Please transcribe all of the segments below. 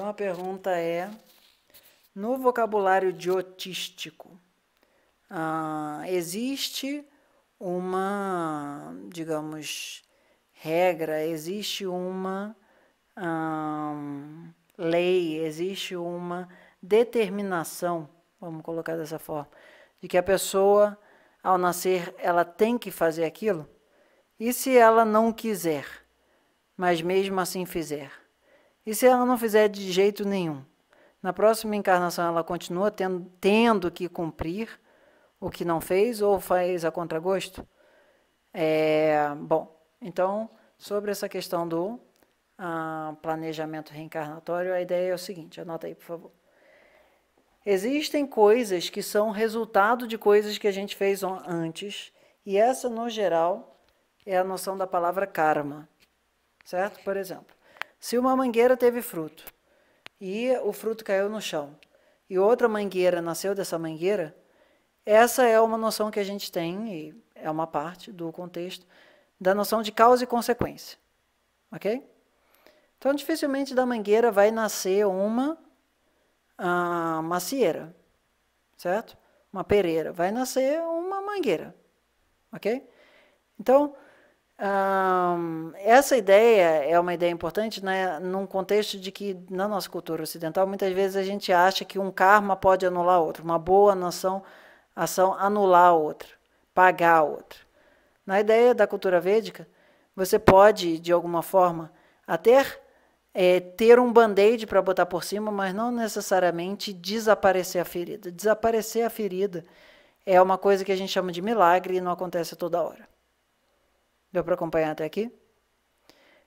Então a pergunta é: no vocabulário diotístico, ah, existe uma, digamos, regra, existe uma ah, lei, existe uma determinação, vamos colocar dessa forma, de que a pessoa, ao nascer, ela tem que fazer aquilo? E se ela não quiser, mas mesmo assim fizer? E se ela não fizer de jeito nenhum? Na próxima encarnação ela continua tendo, tendo que cumprir o que não fez ou faz a contragosto? É, bom, então, sobre essa questão do ah, planejamento reencarnatório, a ideia é o seguinte: anota aí, por favor. Existem coisas que são resultado de coisas que a gente fez antes, e essa, no geral, é a noção da palavra karma. Certo? Por exemplo, se uma mangueira teve fruto e o fruto caiu no chão e outra mangueira nasceu dessa mangueira, essa é uma noção que a gente tem, e é uma parte do contexto, da noção de causa e consequência. Ok? Então, dificilmente da mangueira vai nascer uma ah, macieira, certo? Uma pereira. Vai nascer uma mangueira. Ok? Então, um, essa ideia é uma ideia importante né, num contexto de que, na nossa cultura ocidental, muitas vezes a gente acha que um karma pode anular outro, uma boa ação, ação anular outra, pagar outra. Na ideia da cultura védica, você pode, de alguma forma, até é, ter um band-aid para botar por cima, mas não necessariamente desaparecer a ferida. Desaparecer a ferida é uma coisa que a gente chama de milagre e não acontece toda hora. Deu para acompanhar até aqui?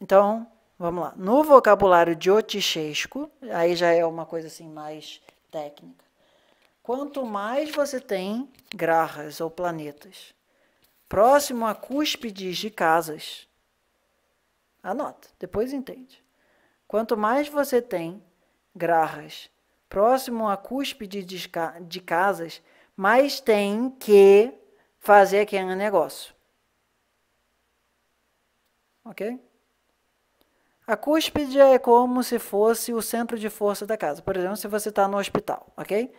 Então, vamos lá. No vocabulário diotichesco, aí já é uma coisa assim mais técnica. Quanto mais você tem grahas ou planetas próximo a cúspides de casas, anota, depois entende. Quanto mais você tem grahas próximo a cúspide de casas, mais tem que fazer aquele negócio. Ok? A cúspide é como se fosse o centro de força da casa. Por exemplo, se você está no hospital, ok?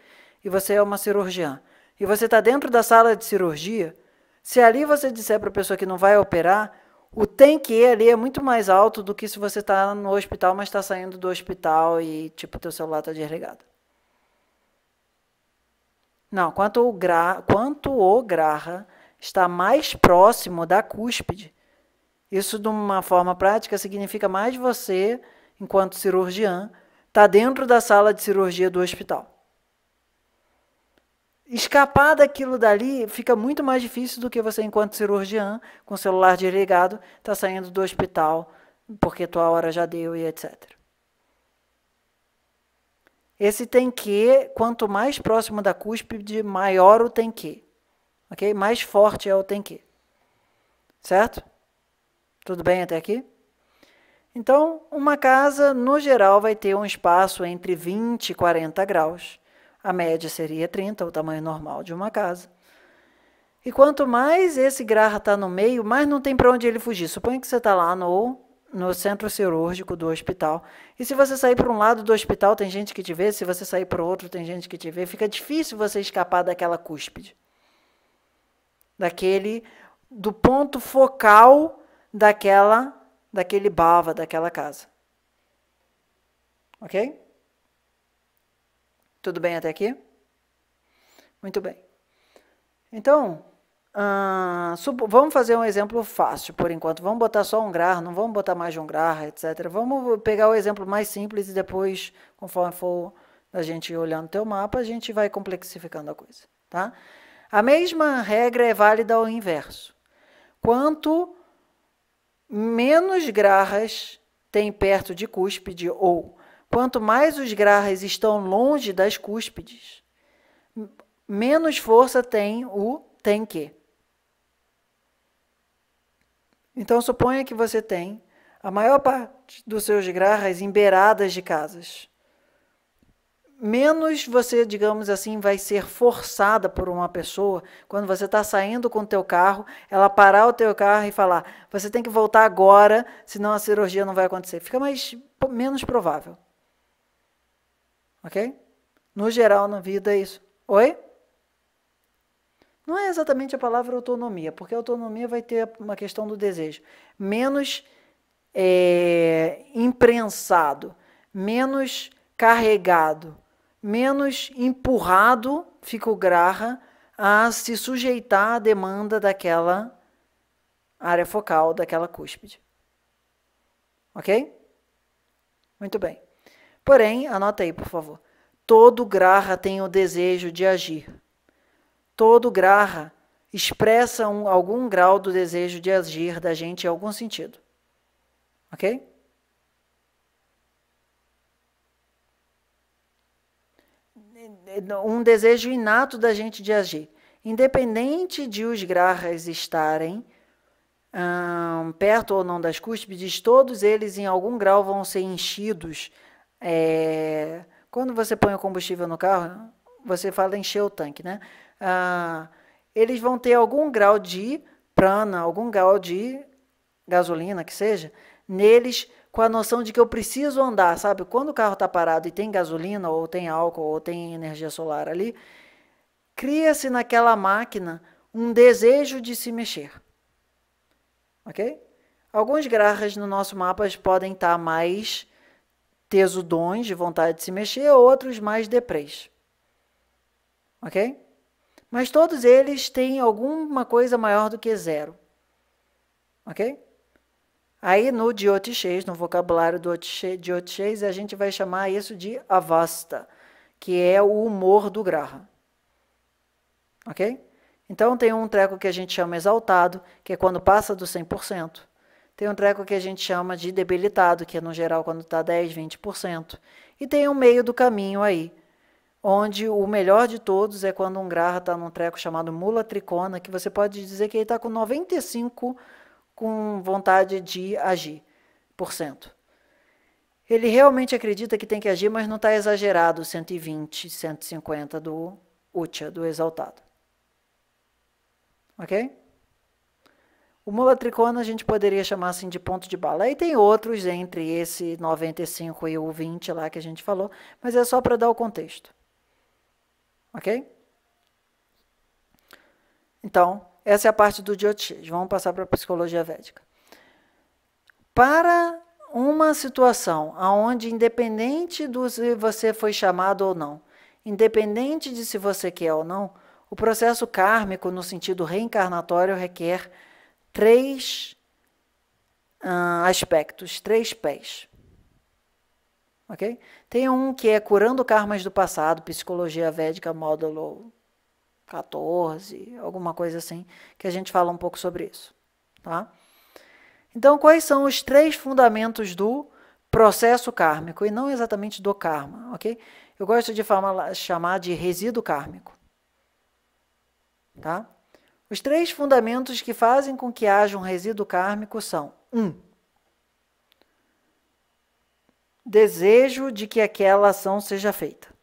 E você é uma cirurgiã. E você está dentro da sala de cirurgia. Se ali você disser para a pessoa que não vai operar, o tem que ali é muito mais alto do que se você está no hospital, mas está saindo do hospital e tipo teu celular está desligado. Não, quanto o, gra, quanto o graha está mais próximo da cúspide, isso, de uma forma prática, significa mais você, enquanto cirurgiã, tá dentro da sala de cirurgia do hospital. Escapar daquilo dali fica muito mais difícil do que você, enquanto cirurgiã, com o celular desligado, está saindo do hospital porque tua hora já deu e etc. Esse tem que, quanto mais próximo da cúspide, maior o tem que. Ok? Mais forte é o tem que. Certo? Tudo bem até aqui? Então, uma casa, no geral, vai ter um espaço entre 20 e 40 graus. A média seria 30, o tamanho normal de uma casa. E quanto mais esse graha está no meio, mais não tem para onde ele fugir. Suponha que você está lá no, no centro cirúrgico do hospital. E se você sair para um lado do hospital, tem gente que te vê. Se você sair para o outro, tem gente que te vê. Fica difícil você escapar daquela cúspide. Daquele, do ponto focal daquela, daquele bava, daquela casa. Ok? Tudo bem até aqui? Muito bem. Então, uh, vamos fazer um exemplo fácil por enquanto. Vamos botar só um grau, não vamos botar mais de um grau, etc. Vamos pegar o exemplo mais simples e depois, conforme for a gente olhando o teu mapa, a gente vai complexificando a coisa. Tá? A mesma regra é válida ao inverso. Quanto menos grarras tem perto de cúspide, ou quanto mais os grarras estão longe das cúspides, menos força tem o tem que. Então suponha que você tem a maior parte dos seus grarras em beiradas de casas menos você, digamos assim, vai ser forçada por uma pessoa quando você está saindo com o teu carro, ela parar o teu carro e falar, você tem que voltar agora, senão a cirurgia não vai acontecer. Fica mais menos provável. Ok? No geral, na vida é isso. Oi? Não é exatamente a palavra autonomia, porque autonomia vai ter uma questão do desejo. Menos é, imprensado, menos carregado, menos empurrado fica o graha a se sujeitar à demanda daquela área focal, daquela cúspide. Ok? Muito bem. Porém, anota aí, por favor. Todo graha tem o desejo de agir. Todo graha expressa um, algum grau do desejo de agir da gente em algum sentido. Ok? Um desejo inato da gente de agir. Independente de os grahas estarem hum, perto ou não das cúspides, todos eles em algum grau vão ser enchidos. É, quando você põe o combustível no carro, você fala encher o tanque, né? Ah, eles vão ter algum grau de prana, algum grau de gasolina, que seja, neles com a noção de que eu preciso andar, sabe? Quando o carro está parado e tem gasolina, ou tem álcool, ou tem energia solar ali, cria-se naquela máquina um desejo de se mexer. Ok? Alguns grahas no nosso mapa podem estar tá mais tesudões de vontade de se mexer, outros mais deprês. Ok? Mas todos eles têm alguma coisa maior do que zero. Ok? Aí no Diotiches, no vocabulário do Diotiches, a gente vai chamar isso de avasta, que é o humor do graha. Ok? Então tem um treco que a gente chama exaltado, que é quando passa do 100%. Tem um treco que a gente chama de debilitado, que é no geral quando está 10, 20%. E tem um meio do caminho aí, onde o melhor de todos é quando um graha está num treco chamado mula tricona, que você pode dizer que ele está com 95 com vontade de agir, por cento. Ele realmente acredita que tem que agir, mas não está exagerado 120, 150 do Ucha, do exaltado. Ok? O mula tricona a gente poderia chamar assim de ponto de bala. Aí tem outros entre esse 95 e o 20 lá que a gente falou, mas é só para dar o contexto. Ok? Então, essa é a parte do Jyotish. Vamos passar para a psicologia védica. Para uma situação onde, independente do se você foi chamado ou não, independente de se você quer ou não, o processo kármico, no sentido reencarnatório, requer três uh, aspectos, três pés. Ok? Tem um que é curando karmas do passado, psicologia védica, módulo 14, alguma coisa assim, que a gente fala um pouco sobre isso. Tá? Então, quais são os três fundamentos do processo kármico, e não exatamente do karma, ok? Eu gosto de chamar de resíduo kármico. Tá? Os três fundamentos que fazem com que haja um resíduo kármico são: um, desejo de que aquela ação seja feita.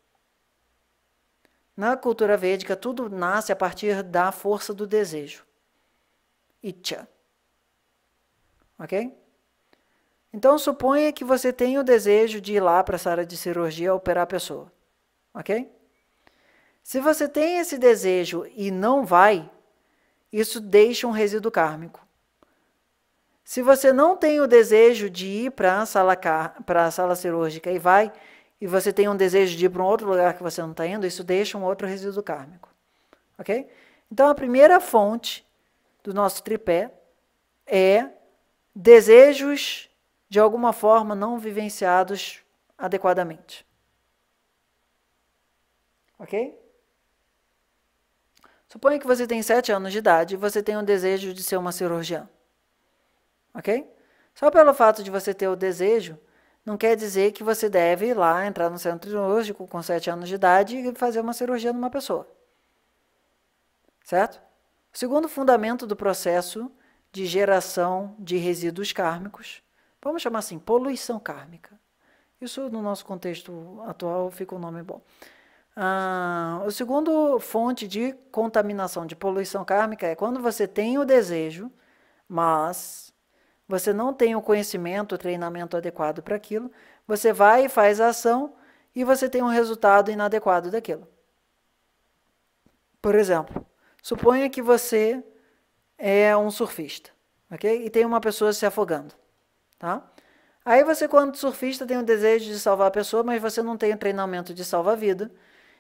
Na cultura védica, tudo nasce a partir da força do desejo. Itcha. Ok? Então, suponha que você tem o desejo de ir lá para a sala de cirurgia operar a pessoa. Ok? Se você tem esse desejo e não vai, isso deixa um resíduo kármico. Se você não tem o desejo de ir para a sala, sala cirúrgica e vai, e você tem um desejo de ir para um outro lugar que você não está indo, isso deixa um outro resíduo kármico. Ok? Então, a primeira fonte do nosso tripé é desejos de alguma forma não vivenciados adequadamente. Ok? Suponha que você tem 7 anos de idade e você tem o desejo de ser uma cirurgiã. Ok? Só pelo fato de você ter o desejo, não quer dizer que você deve ir lá, entrar no centro cirúrgico com 7 anos de idade e fazer uma cirurgia numa pessoa. Certo? O segundo fundamento do processo de geração de resíduos kármicos, vamos chamar assim, poluição kármica. Isso, no nosso contexto atual, fica um nome bom. Ah, o segundo fonte de contaminação, de poluição kármica, é quando você tem o desejo, mas você não tem o conhecimento, o treinamento adequado para aquilo, você vai e faz a ação e você tem um resultado inadequado daquilo. Por exemplo, suponha que você é um surfista, ok? E tem uma pessoa se afogando, tá? Aí você, quando surfista, tem o desejo de salvar a pessoa, mas você não tem o treinamento de salva-vida.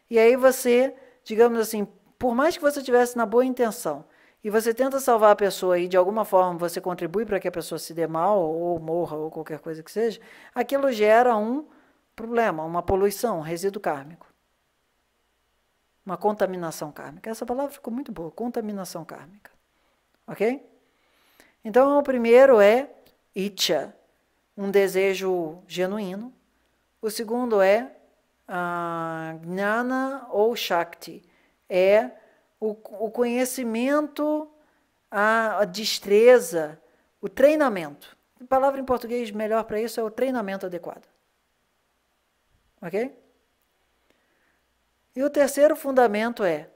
E aí você, digamos assim, por mais que você tivesse na boa intenção, e você tenta salvar a pessoa e de alguma forma você contribui para que a pessoa se dê mal ou morra ou qualquer coisa que seja, aquilo gera um problema, uma poluição, um resíduo kármico. Uma contaminação kármica. Essa palavra ficou muito boa, contaminação kármica. Ok? Então, o primeiro é itcha, um desejo genuíno. O segundo é uh, gnana ou shakti, é o, o conhecimento, a, a destreza, o treinamento. A palavra em português melhor para isso é o treinamento adequado. Ok? E o terceiro fundamento é: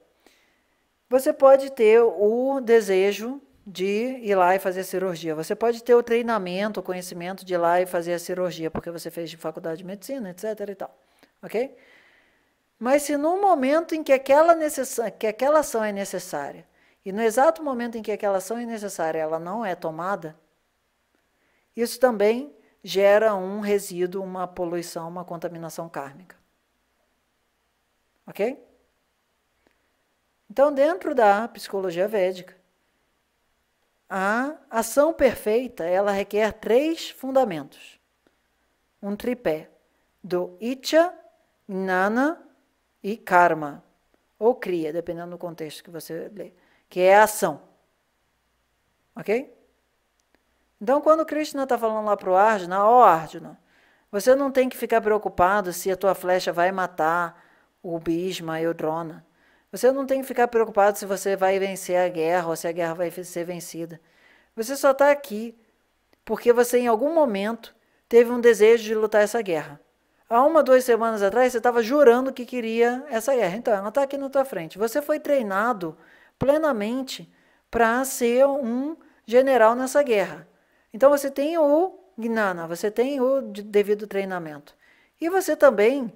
você pode ter o desejo de ir lá e fazer cirurgia. Você pode ter o treinamento, o conhecimento de ir lá e fazer a cirurgia, porque você fez de faculdade de medicina, etc. e tal. Ok? Mas se no momento em que aquela, que aquela ação é necessária, e no exato momento em que aquela ação é necessária ela não é tomada, isso também gera um resíduo, uma poluição, uma contaminação kármica. Ok? Então, dentro da psicologia védica, a ação perfeita, ela requer três fundamentos. Um tripé do Icha, Gnana e Karma, ou Kriya, dependendo do contexto que você lê, que é a ação. Ok? Então, quando Krishna está falando lá para o Arjuna, ó oh, Arjuna, você não tem que ficar preocupado se a tua flecha vai matar o Bhishma e o Drona. Você não tem que ficar preocupado se você vai vencer a guerra ou se a guerra vai ser vencida. Você só está aqui porque você, em algum momento, teve um desejo de lutar essa guerra. Há uma, duas semanas atrás, você estava jurando que queria essa guerra. Então, ela está aqui na tua frente. Você foi treinado plenamente para ser um general nessa guerra. Então, você tem o gnana, você tem o devido treinamento. E você também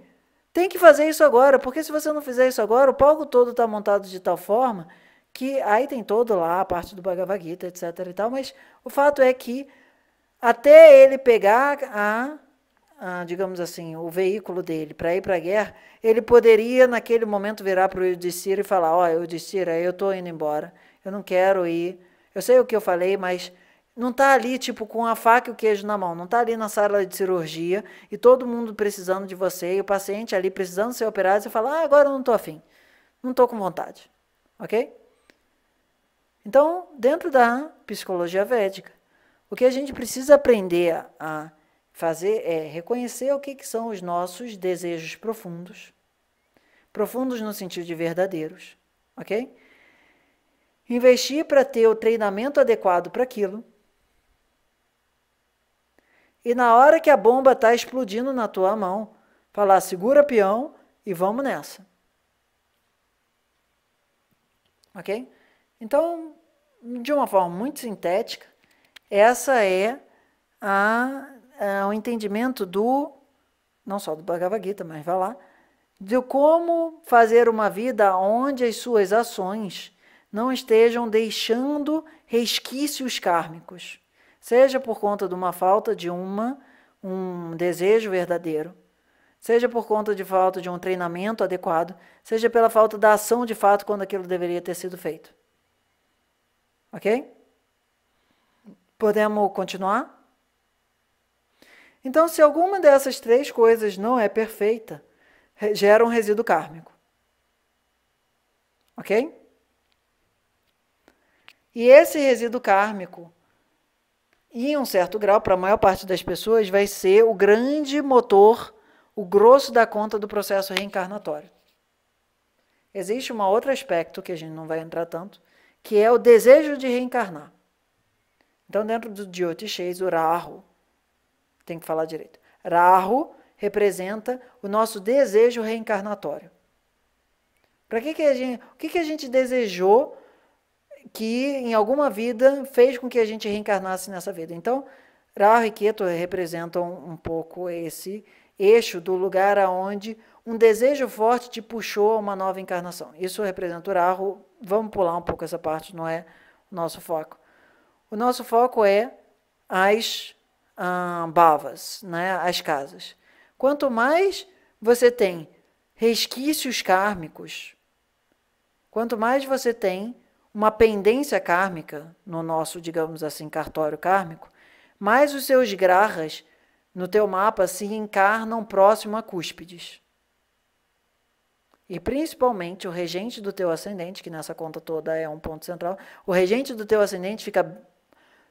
tem que fazer isso agora, porque se você não fizer isso agora, o palco todo está montado de tal forma que aí tem todo lá a parte do Bhagavad Gita, etc e tal, mas o fato é que até ele pegar a, a digamos assim, o veículo dele para ir para a guerra, ele poderia naquele momento virar para o Yudhishthira e falar, ó, oh, Yudhishthira, eu estou indo embora, eu não quero ir, eu sei o que eu falei, mas não está ali, tipo, com a faca e o queijo na mão. Não está ali na sala de cirurgia e todo mundo precisando de você e o paciente ali precisando ser operado. Você fala, ah, agora eu não estou afim. Não estou com vontade. Ok? Então, dentro da psicologia védica, o que a gente precisa aprender a fazer é reconhecer o que, que são os nossos desejos profundos. Profundos no sentido de verdadeiros. Ok? Investir para ter o treinamento adequado para aquilo e na hora que a bomba está explodindo na tua mão, falar segura peão e vamos nessa. Ok? Então, de uma forma muito sintética, essa é a, a, o entendimento do, não só do Bhagavad Gita, mas vai lá, de como fazer uma vida onde as suas ações não estejam deixando resquícios kármicos seja por conta de uma falta de uma um desejo verdadeiro, seja por conta de falta de um treinamento adequado, seja pela falta da ação de fato quando aquilo deveria ter sido feito. OK? Podemos continuar? Então, se alguma dessas três coisas não é perfeita, gera um resíduo kármico. Ok? E esse resíduo kármico em um certo grau, para a maior parte das pessoas, vai ser o grande motor, o grosso da conta do processo reencarnatório. Existe um outro aspecto que a gente não vai entrar tanto, que é o desejo de reencarnar. Então, dentro do Jyotishes, o Rahu, tem que falar direito. Rahu representa o nosso desejo reencarnatório. Para que, que a gente, o que, que a gente desejou que em alguma vida fez com que a gente reencarnasse nessa vida. Então, Rahu e Ketu representam um pouco esse eixo do lugar aonde um desejo forte te puxou a uma nova encarnação. Isso representa o Rahu. Vamos pular um pouco essa parte, não é o nosso foco. O nosso foco é as ah, bhavas, né, as casas. Quanto mais você tem resquícios kármicos, quanto mais você tem uma pendência kármica no nosso, digamos assim, cartório kármico, mais os seus grahas no teu mapa se encarnam próximo a cúspides. E principalmente o regente do teu ascendente, que nessa conta toda é um ponto central, o regente do teu ascendente fica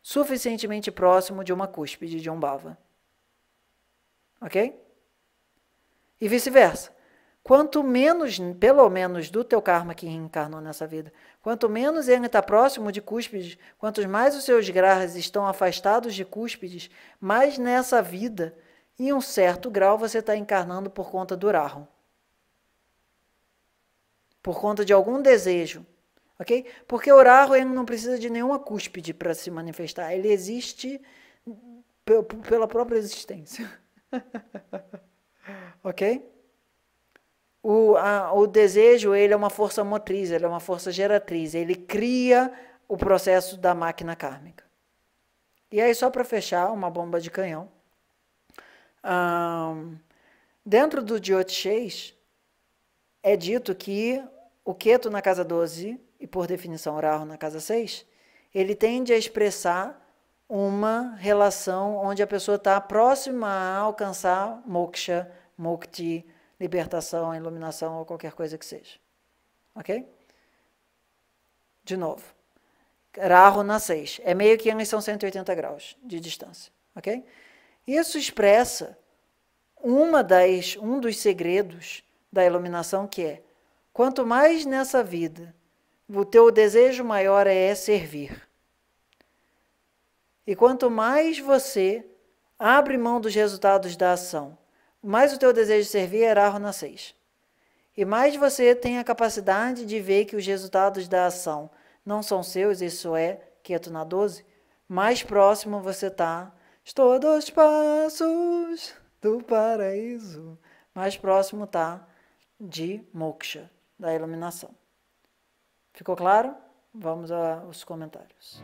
suficientemente próximo de uma cúspide, de um bava. Ok? E vice-versa. Quanto menos, pelo menos, do teu karma que reencarnou nessa vida, quanto menos ele está próximo de cúspides, quanto mais os seus grahas estão afastados de cúspides, mais nessa vida, em um certo grau, você está encarnando por conta do rahu. Por conta de algum desejo. Ok? Porque o rahu ele não precisa de nenhuma cúspide para se manifestar. Ele existe pela própria existência. ok? O, a, o desejo ele é uma força motriz, ele é uma força geratriz, ele cria o processo da máquina kármica. E aí, só para fechar, uma bomba de canhão. Um, dentro do Jyotish, é dito que o Keto na casa 12, e por definição Rahu na casa 6, ele tende a expressar uma relação onde a pessoa está próxima a alcançar moksha, mukti, libertação, iluminação ou qualquer coisa que seja. Ok? De novo. Rahu na 6. É meio que eles são 180 graus de distância. Ok? Isso expressa uma das, um dos segredos da iluminação que é quanto mais nessa vida o teu desejo maior é servir. E quanto mais você abre mão dos resultados da ação mais o teu desejo de servir é na 6. E mais você tem a capacidade de ver que os resultados da ação não são seus, isso é quieto na 12, mais próximo você está. Estou a dois passos do paraíso. Mais próximo está de moksha, da iluminação. Ficou claro? Vamos aos comentários.